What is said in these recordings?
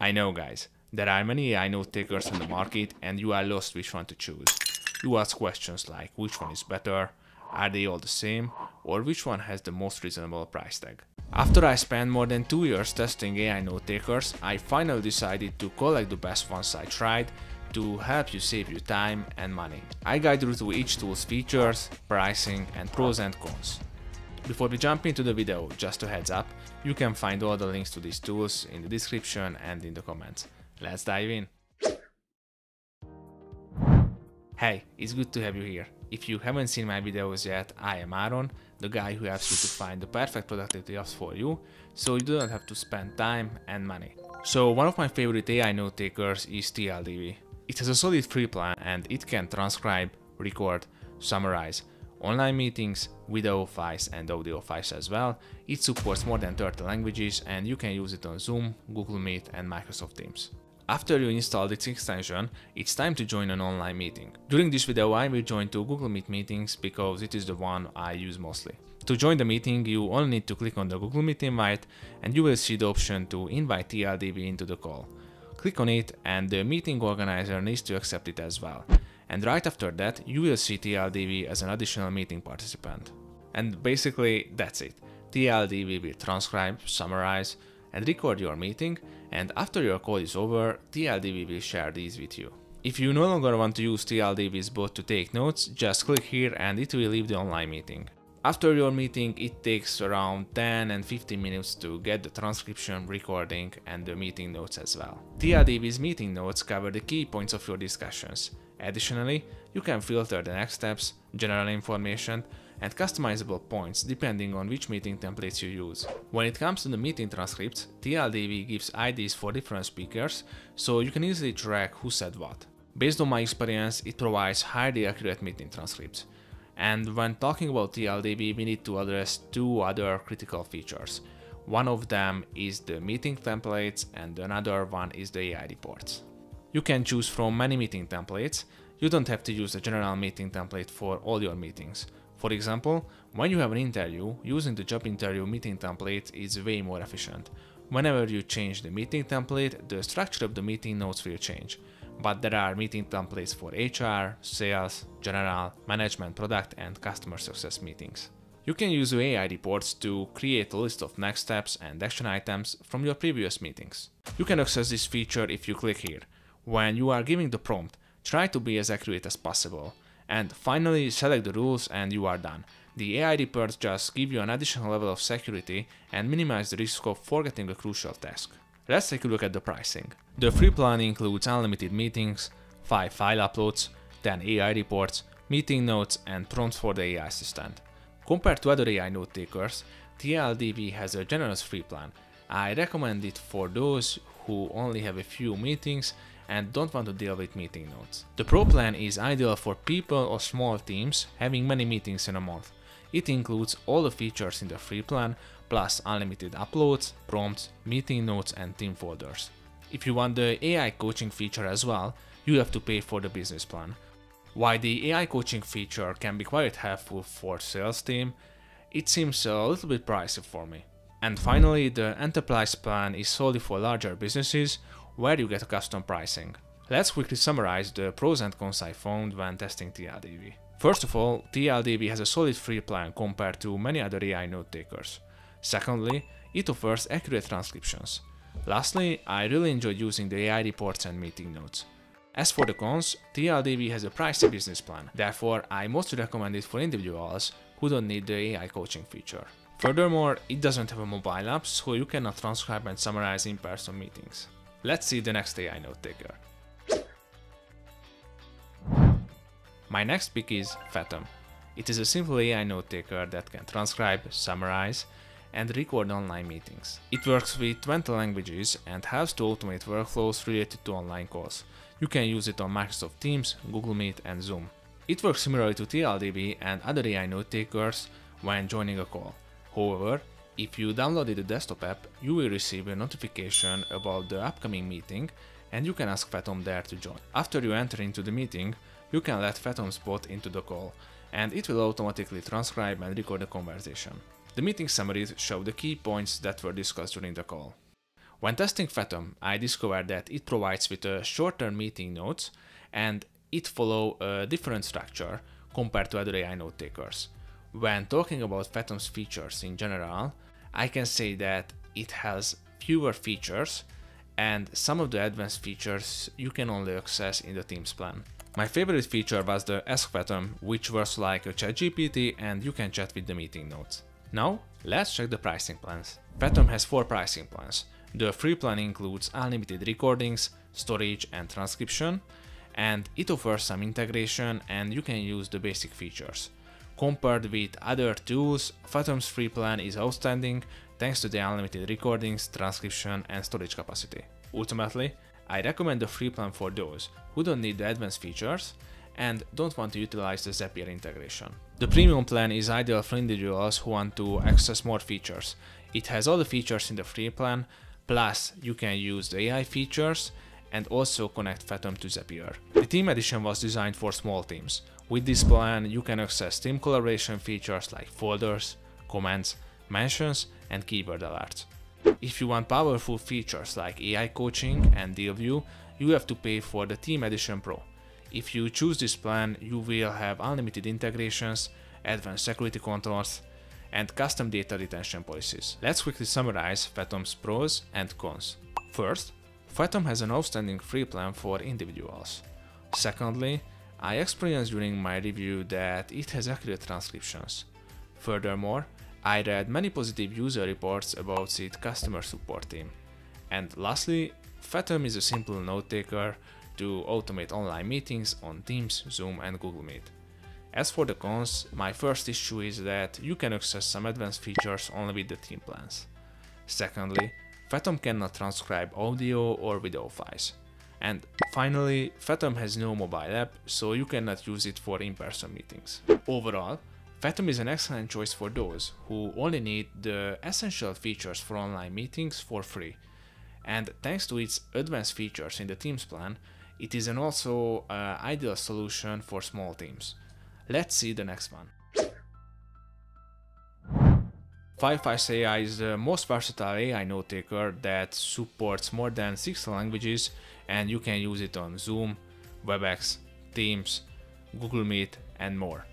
I know guys, there are many AI note takers in the market and you are lost which one to choose. You ask questions like which one is better, are they all the same, or which one has the most reasonable price tag. After I spent more than 2 years testing AI note takers, I finally decided to collect the best ones I tried to help you save you time and money. I guide you through each tool's features, pricing and pros and cons. Before we jump into the video, just a heads up, you can find all the links to these tools in the description and in the comments. Let's dive in! Hey, it's good to have you here. If you haven't seen my videos yet, I am Aron, the guy who helps you to find the perfect productivity apps for you, so you don't have to spend time and money. So one of my favorite AI note takers is TLDV. It has a solid free plan and it can transcribe, record, summarize, online meetings, video files and audio files as well. It supports more than 30 languages and you can use it on Zoom, Google Meet and Microsoft Teams. After you install this extension, it's time to join an online meeting. During this video I will join two Google Meet meetings because it is the one I use mostly. To join the meeting you only need to click on the Google Meet invite and you will see the option to invite TLDV into the call. Click on it and the meeting organizer needs to accept it as well. And right after that you will see TLDV as an additional meeting participant. And basically that's it. TLDV will transcribe, summarize, and record your meeting and after your call is over, TLDV will share these with you. If you no longer want to use TLDV's bot to take notes, just click here and it will leave the online meeting. After your meeting, it takes around 10 and 15 minutes to get the transcription, recording and the meeting notes as well. TLDV's meeting notes cover the key points of your discussions. Additionally, you can filter the next steps, general information, and customizable points depending on which meeting templates you use. When it comes to the meeting transcripts, TLDV gives IDs for different speakers, so you can easily track who said what. Based on my experience, it provides highly accurate meeting transcripts. And when talking about TLDV, we need to address two other critical features. One of them is the meeting templates and another one is the AI reports. You can choose from many meeting templates. You don't have to use a general meeting template for all your meetings. For example, when you have an interview, using the job interview meeting template is way more efficient. Whenever you change the meeting template, the structure of the meeting notes will change. But there are meeting templates for HR, sales, general, management, product and customer success meetings. You can use AI reports to create a list of next steps and action items from your previous meetings. You can access this feature if you click here. When you are giving the prompt, try to be as accurate as possible. And finally select the rules and you are done. The AI reports just give you an additional level of security and minimize the risk of forgetting a crucial task. Let's take a look at the pricing. The free plan includes unlimited meetings, 5 file uploads, 10 AI reports, meeting notes and prompts for the AI assistant. Compared to other AI note takers, TLDV has a generous free plan. I recommend it for those who only have a few meetings and don't want to deal with meeting notes. The Pro plan is ideal for people or small teams having many meetings in a month. It includes all the features in the free plan, plus unlimited uploads, prompts, meeting notes and team folders. If you want the AI coaching feature as well, you have to pay for the business plan. While the AI coaching feature can be quite helpful for sales team, it seems a little bit pricey for me. And finally, the enterprise plan is solely for larger businesses where you get custom pricing. Let's quickly summarize the pros and cons I found when testing TLDV. First of all, TLDV has a solid free plan compared to many other AI note takers. Secondly, it offers accurate transcriptions. Lastly, I really enjoyed using the AI reports and meeting notes. As for the cons, TLDV has a pricey business plan, therefore I mostly recommend it for individuals who don't need the AI coaching feature. Furthermore, it doesn't have a mobile app, so you cannot transcribe and summarize in-person meetings. Let's see the next AI note taker. My next pick is Fathom. It is a simple AI note taker that can transcribe, summarize, and record online meetings. It works with 20 languages and helps to automate workflows related to online calls. You can use it on Microsoft Teams, Google Meet and Zoom. It works similarly to TLDV and other AI note takers when joining a call. However, if you downloaded the desktop app, you will receive a notification about the upcoming meeting and you can ask Fathom there to join. After you enter into the meeting, you can let Fathom's bot into the call and it will automatically transcribe and record the conversation. The meeting summaries show the key points that were discussed during the call. When testing Fathom, I discovered that it provides with a shorter meeting notes and it follow a different structure compared to other AI note takers. When talking about Fathom's features in general, I can say that it has fewer features and some of the advanced features you can only access in the Teams plan. My favorite feature was the Ask Fathom, which was like a ChatGPT and you can chat with the meeting notes. Now, let's check the pricing plans. Fathom has four pricing plans. The free plan includes unlimited recordings, storage and transcription, and it offers some integration and you can use the basic features. Compared with other tools, Fathom's free plan is outstanding thanks to the unlimited recordings, transcription and storage capacity. Ultimately, I recommend the free plan for those who don't need the advanced features and don't want to utilize the Zapier integration. The premium plan is ideal for individuals who want to access more features. It has all the features in the free plan, plus you can use the AI features and also connect Fathom to Zapier. The Team Edition was designed for small teams. With this plan, you can access team collaboration features like folders, comments, mentions, and keyword alerts. If you want powerful features like AI coaching and deal view, you have to pay for the Team Edition Pro. If you choose this plan, you will have unlimited integrations, advanced security controls, and custom data retention policies. Let's quickly summarize Fathom's pros and cons. First, Fathom has an outstanding free plan for individuals. Secondly, I experienced during my review that it has accurate transcriptions. Furthermore, I read many positive user reports about its customer support team. And lastly, Fathom is a simple note taker to automate online meetings on Teams, Zoom and Google Meet. As for the cons, my first issue is that you can access some advanced features only with the team plans. Secondly, Fathom cannot transcribe audio or video files. And finally, Fathom has no mobile app, so you cannot use it for in-person meetings. Overall, Fathom is an excellent choice for those who only need the essential features for online meetings for free. And thanks to its advanced features in the Teams plan, it is an also uh, ideal solution for small teams. Let's see the next one. Fireflies AI is the most versatile AI note taker that supports more than 60 languages and you can use it on Zoom, WebEx, Teams, Google Meet and more.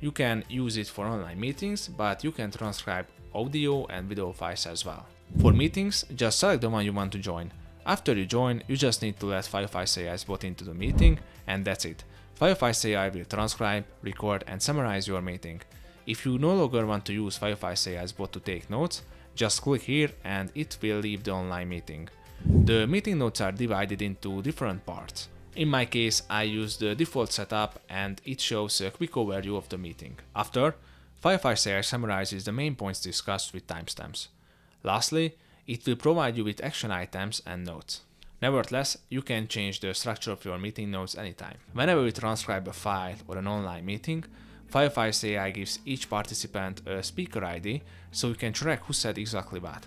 You can use it for online meetings, but you can transcribe audio and video files as well. For meetings, just select the one you want to join. After you join, you just need to let Fireflies AI's bot into the meeting, and that's it. Fireflies AI will transcribe, record and summarize your meeting. If you no longer want to use Fireflies AI's bot to take notes, just click here and it will leave the online meeting. The meeting notes are divided into different parts. In my case, I use the default setup and it shows a quick overview of the meeting. After, Fireflies AI summarizes the main points discussed with timestamps. Lastly, it will provide you with action items and notes. Nevertheless, you can change the structure of your meeting notes anytime. Whenever you transcribe a file or an online meeting, Fireflies AI gives each participant a speaker ID so you can track who said exactly what.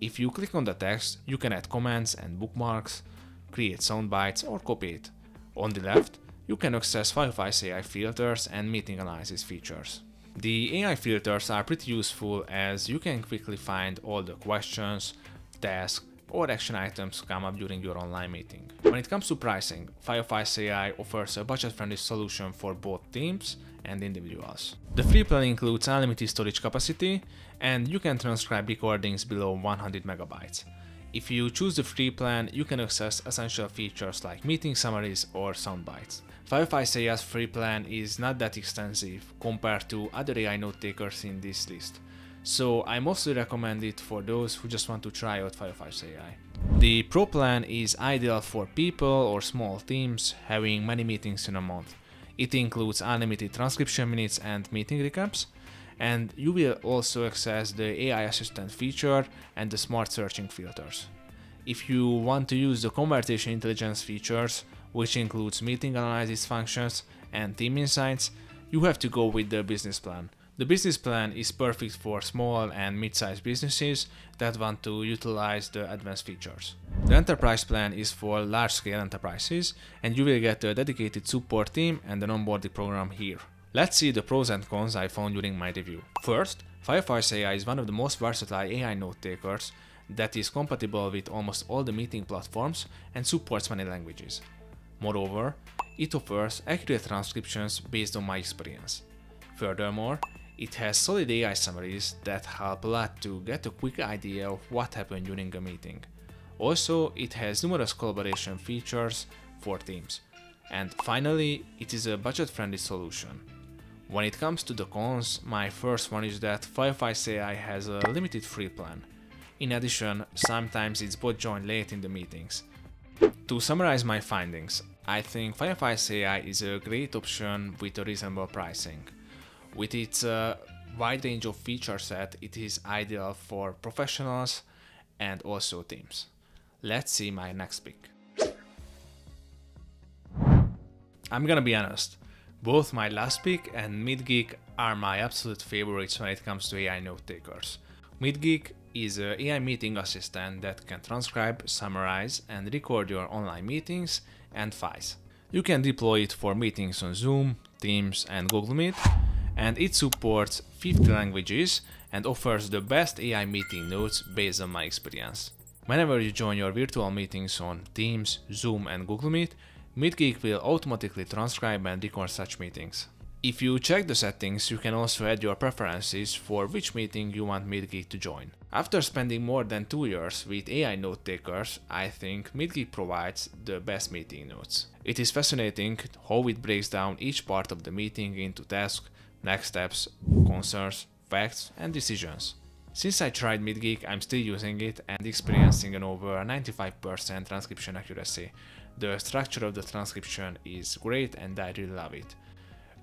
If you click on the text, you can add comments and bookmarks, create sound bites or copy it. On the left, you can access Fireflies AI filters and meeting analysis features. The AI filters are pretty useful as you can quickly find all the questions, tasks, or action items come up during your online meeting. When it comes to pricing, Fireflies AI offers a budget-friendly solution for both teams and individuals. The free plan includes unlimited storage capacity and you can transcribe recordings below 100 megabytes. If you choose the free plan, you can access essential features like meeting summaries or soundbites. Fireflies AI's free plan is not that extensive compared to other AI note takers in this list, so I mostly recommend it for those who just want to try out Fireflies AI. The Pro plan is ideal for people or small teams having many meetings in a month. It includes unlimited transcription minutes and meeting recaps, and you will also access the AI assistant feature and the smart searching filters. If you want to use the conversation intelligence features, which includes meeting analysis functions and team insights, you have to go with the business plan. The business plan is perfect for small and mid-sized businesses that want to utilize the advanced features. The enterprise plan is for large-scale enterprises and you will get a dedicated support team and an onboarding program here. Let's see the pros and cons I found during my review. First, Fireflies AI is one of the most versatile AI note takers that is compatible with almost all the meeting platforms and supports many languages. Moreover, it offers accurate transcriptions based on my experience. Furthermore, it has solid AI summaries that help a lot to get a quick idea of what happened during a meeting. Also, it has numerous collaboration features for teams. And finally, it is a budget-friendly solution. When it comes to the cons, my first one is that Fireflies AI has a limited free plan. In addition, sometimes it's bot joined late in the meetings. To summarize my findings, I think Fireflies AI is a great option with a reasonable pricing. With its uh, wide range of feature set, it is ideal for professionals and also teams. Let's see my next pick. I'm gonna be honest, both my last pick and MeetGeek are my absolute favorites when it comes to AI note takers. MeetGeek is an AI meeting assistant that can transcribe, summarize, and record your online meetings and files. You can deploy it for meetings on Zoom, Teams, and Google Meet, and it supports 50 languages and offers the best AI meeting notes based on my experience. Whenever you join your virtual meetings on Teams, Zoom, and Google Meet, MeetGeek will automatically transcribe and record such meetings. If you check the settings, you can also add your preferences for which meeting you want MeetGeek to join. After spending more than 2 years with AI note takers, I think MeetGeek provides the best meeting notes. It is fascinating how it breaks down each part of the meeting into tasks, next steps, concerns, facts, and decisions. Since I tried MeetGeek, I'm still using it and experiencing an over 95% transcription accuracy. The structure of the transcription is great and I really love it.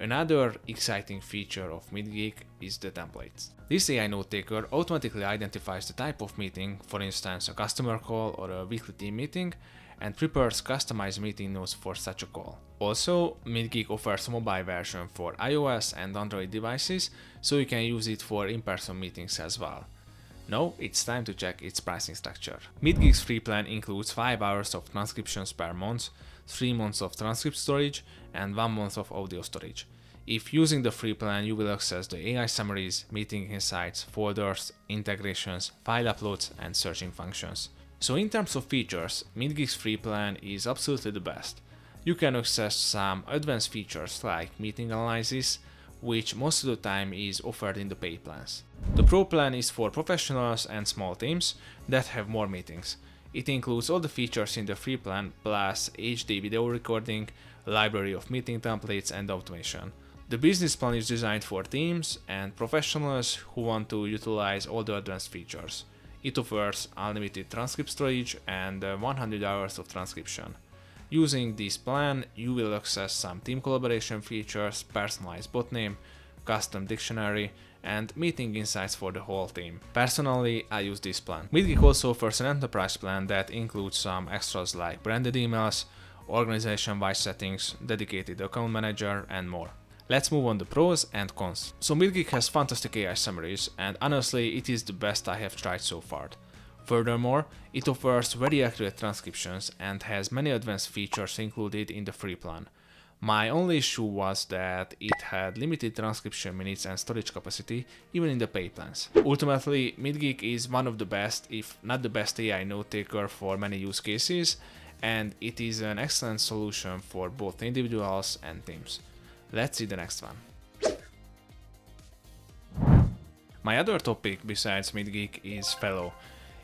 Another exciting feature of MeetGeek is the templates. This AI note taker automatically identifies the type of meeting, for instance a customer call or a weekly team meeting, and prepares customized meeting notes for such a call. Also, MeetGeek offers mobile version for iOS and Android devices, so you can use it for in-person meetings as well. Now it's time to check its pricing structure. MeetGeek's free plan includes 5 hours of transcriptions per month, 3 months of transcript storage, and 1 month of audio storage. If using the free plan, you will access the AI summaries, meeting insights, folders, integrations, file uploads, and searching functions. So in terms of features, MeetGeek's free plan is absolutely the best. You can access some advanced features like meeting analysis, which most of the time is offered in the paid plans. The Pro plan is for professionals and small teams that have more meetings. It includes all the features in the free plan plus HD video recording, library of meeting templates and automation. The business plan is designed for teams and professionals who want to utilize all the advanced features. It offers unlimited transcript storage and uh, 100 hours of transcription. Using this plan, you will access some team collaboration features, personalized bot name, custom dictionary, and meeting insights for the whole team. Personally, I use this plan. MeetGeek also offers an enterprise plan that includes some extras like branded emails, organization-wide settings, dedicated account manager, and more. Let's move on to pros and cons. So MeetGeek has fantastic AI summaries, and honestly, it is the best I have tried so far. Furthermore, it offers very accurate transcriptions and has many advanced features included in the free plan. My only issue was that it had limited transcription minutes and storage capacity even in the pay plans. Ultimately, MeetGeek is one of the best, if not the best AI note taker for many use cases, and it is an excellent solution for both individuals and teams. Let's see the next one. My other topic besides MeetGeek is Fellow.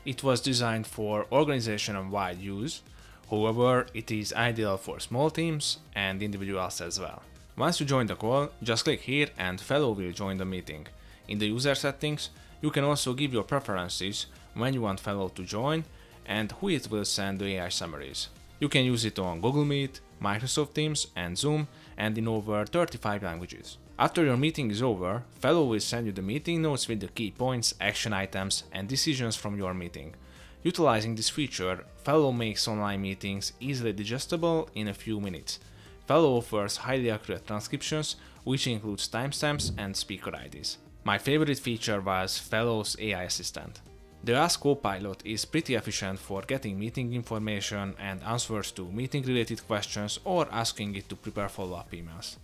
It was designed for organization and wide use, however it is ideal for small teams and individuals as well. Once you join the call, just click here and Fellow will join the meeting. In the user settings, you can also give your preferences when you want Fellow to join and who it will send the AI summaries. You can use it on Google Meet, Microsoft Teams and Zoom and in over 35 languages. After your meeting is over, Fellow will send you the meeting notes with the key points, action items, and decisions from your meeting. Utilizing this feature, Fellow makes online meetings easily digestible in a few minutes. Fellow offers highly accurate transcriptions, which includes timestamps and speaker IDs. My favorite feature was Fellow's AI assistant. The Ask Copilot is pretty efficient for getting meeting information and answers to meeting related questions or asking it to prepare follow-up emails.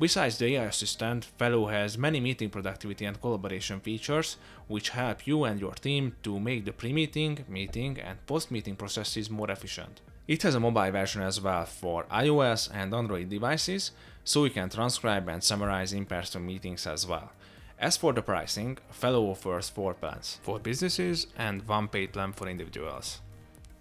Besides the AI assistant, Fellow has many meeting productivity and collaboration features which help you and your team to make the pre-meeting, meeting and post-meeting processes more efficient. It has a mobile version as well for iOS and Android devices, so you can transcribe and summarize in-person meetings as well. As for the pricing, Fellow offers 4 plans for businesses and one paid plan for individuals.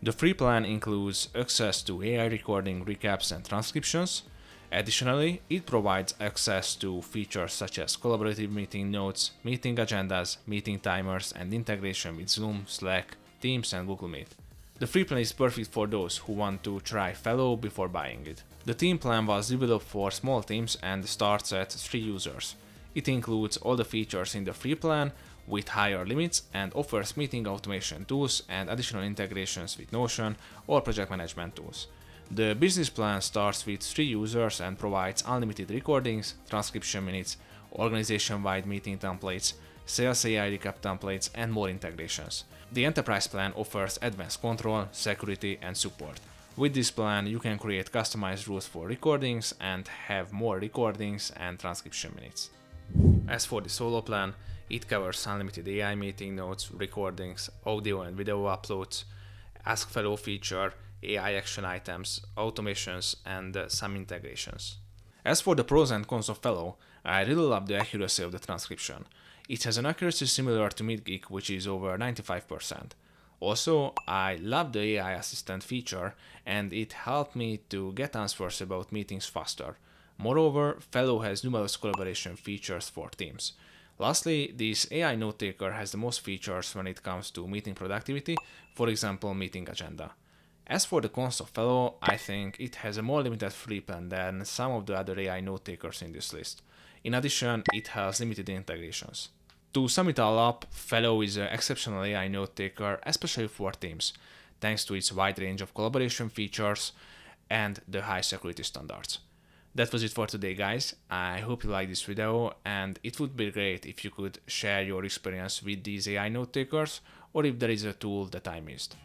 The free plan includes access to AI recording recaps and transcriptions, Additionally, it provides access to features such as collaborative meeting notes, meeting agendas, meeting timers, and integration with Zoom, Slack, Teams, and Google Meet. The free plan is perfect for those who want to try Fellow before buying it. The team plan was developed for small teams and starts at 3 users. It includes all the features in the free plan with higher limits and offers meeting automation tools and additional integrations with Notion or project management tools. The business plan starts with 3 users and provides unlimited recordings, transcription minutes, organization-wide meeting templates, sales AI recap templates, and more integrations. The enterprise plan offers advanced control, security, and support. With this plan, you can create customized rules for recordings and have more recordings and transcription minutes. As for the solo plan, it covers unlimited AI meeting notes, recordings, audio and video uploads, Ask Fellow feature, AI action items, automations, and uh, some integrations. As for the pros and cons of Fellow, I really love the accuracy of the transcription. It has an accuracy similar to MeetGeek, which is over 95%. Also, I love the AI assistant feature and it helped me to get answers about meetings faster. Moreover, Fellow has numerous collaboration features for teams. Lastly, this AI note taker has the most features when it comes to meeting productivity, for example, meeting agenda. As for the cons of Fellow, I think it has a more limited free plan than some of the other AI note takers in this list. In addition, it has limited integrations. To sum it all up, Fellow is an exceptional AI note taker, especially for teams, thanks to its wide range of collaboration features and the high security standards. That was it for today guys, I hope you liked this video and it would be great if you could share your experience with these AI note takers or if there is a tool that I missed.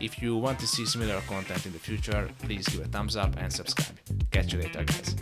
If you want to see similar content in the future, please give a thumbs up and subscribe. Catch you later guys.